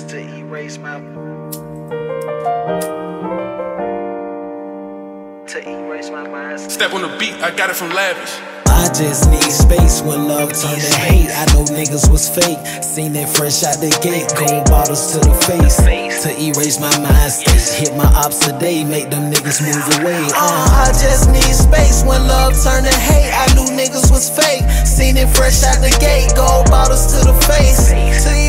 minds to erase my to erase my minds. Step on the beat, I got it from Lavish. I just need space when love turned to hate. I know niggas was fake. Seen it fresh out the gate. Gold bottles to the face. To erase my mind state. Hit my ops today. Make them niggas move away. Uh, I just need space when love turned to hate. I knew niggas was fake. Seen it fresh out the gate. Gold bottles to the face. To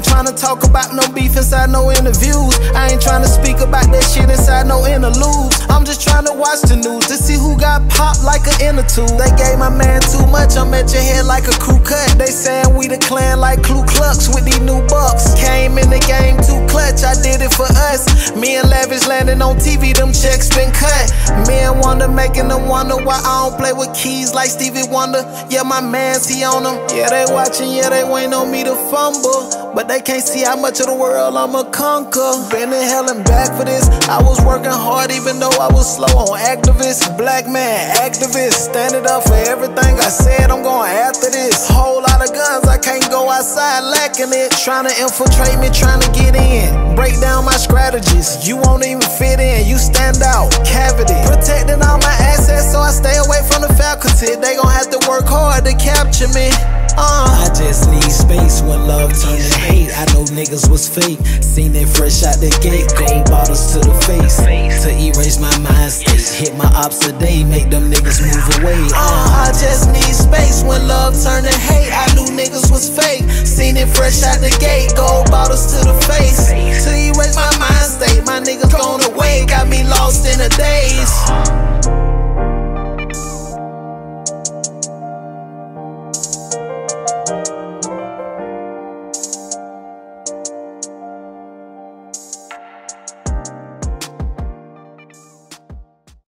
ain't trying to talk about no beef inside no interviews. I ain't trying to speak about that shit inside no interludes. I'm just trying to watch the news to see who got popped like an inner tube. They gave my man too much, I'm at your head like a crew cut. They saying we the clan like Ku Klux with these new bucks. Came in the Me and Lavish landing on TV, them checks been cut. Me and Wonder making them wonder why I don't play with keys like Stevie Wonder. Yeah, my man's he on them. Yeah, they watching, yeah, they waiting on me to fumble. But they can't see how much of the world I'ma conquer. Been in hell and back for this. I was working hard even though I was slow on activists. Black man, activist, standing up for everything I said. I'm going after this. Whole lot of guns, I can't go outside lacking it. Trying to infiltrate me, trying to get in. Break down my strategies. You won't even fit in, you stand out. Cavity. Protecting all my assets so I stay away from the faculty. They gon' have to work hard to capture me. Uh. I just need space when love turned to hate. I know niggas was fake. Seen it fresh out the gate. Gold bottles to the face. To erase my mind state. Hit my ops today. Make them niggas move away. Uh. I just need space when love turned to hate. I knew niggas was fake. Seen it fresh out the gate. Gold the days.